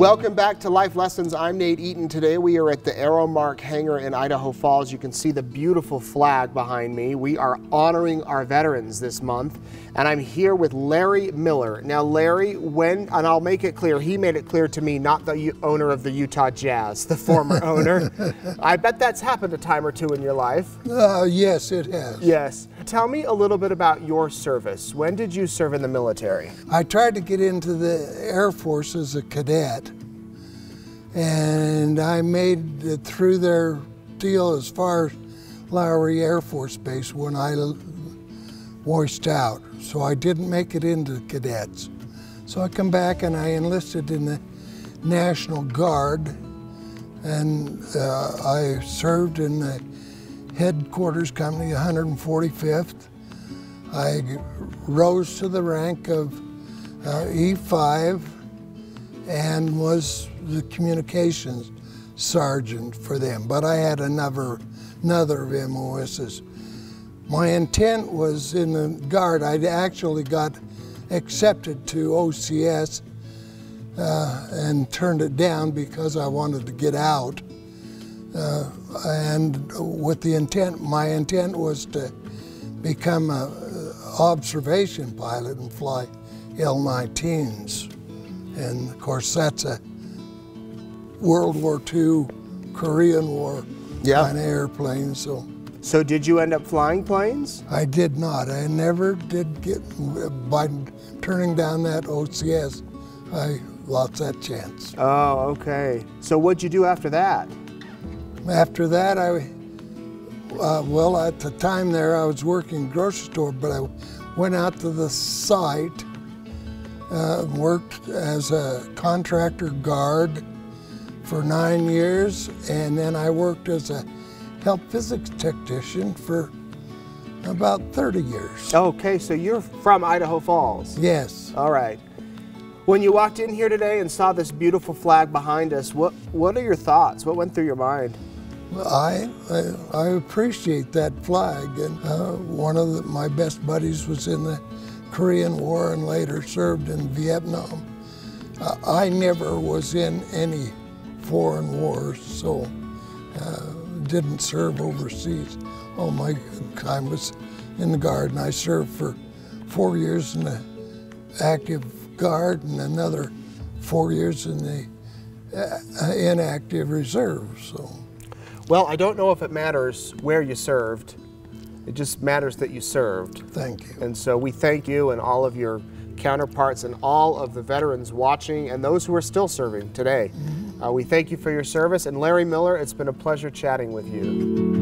Welcome back to Life Lessons. I'm Nate Eaton. Today we are at the Aeromark hangar in Idaho Falls. You can see the beautiful flag behind me. We are honoring our veterans this month, and I'm here with Larry Miller. Now, Larry, when, and I'll make it clear, he made it clear to me, not the owner of the Utah Jazz, the former owner. I bet that's happened a time or two in your life. Uh, yes, it has. Yes. Tell me a little bit about your service. When did you serve in the military? I tried to get into the Air Force as a cadet, and I made it through their deal as far as Lowry Air Force Base when I voiced out. So I didn't make it into cadets. So I come back and I enlisted in the National Guard, and uh, I served in the headquarters company, 145th. I rose to the rank of uh, E5 and was the communications sergeant for them. But I had another, another of MOSs. My intent was in the Guard, I actually got accepted to OCS uh, and turned it down because I wanted to get out. Uh, and with the intent, my intent was to become an observation pilot and fly L-19s. And of course, that's a World War II, Korean War Yeah. kind of airplane. So So did you end up flying planes? I did not. I never did get, by turning down that OCS, I lost that chance. Oh, okay. So what'd you do after that? After that, I, uh, well, at the time there, I was working grocery store, but I went out to the site, uh, worked as a contractor guard for nine years, and then I worked as a health physics technician for about 30 years. Okay, so you're from Idaho Falls. Yes. All right. When you walked in here today and saw this beautiful flag behind us, what what are your thoughts? What went through your mind? I, I, I appreciate that flag, and uh, one of the, my best buddies was in the Korean War and later served in Vietnam. Uh, I never was in any foreign wars, so uh, didn't serve overseas. All my time was in the Guard, and I served for four years in the active Guard and another four years in the uh, inactive reserve. So. Well, I don't know if it matters where you served. It just matters that you served. Thank you. And so we thank you and all of your counterparts and all of the veterans watching and those who are still serving today. Uh, we thank you for your service. And Larry Miller, it's been a pleasure chatting with you.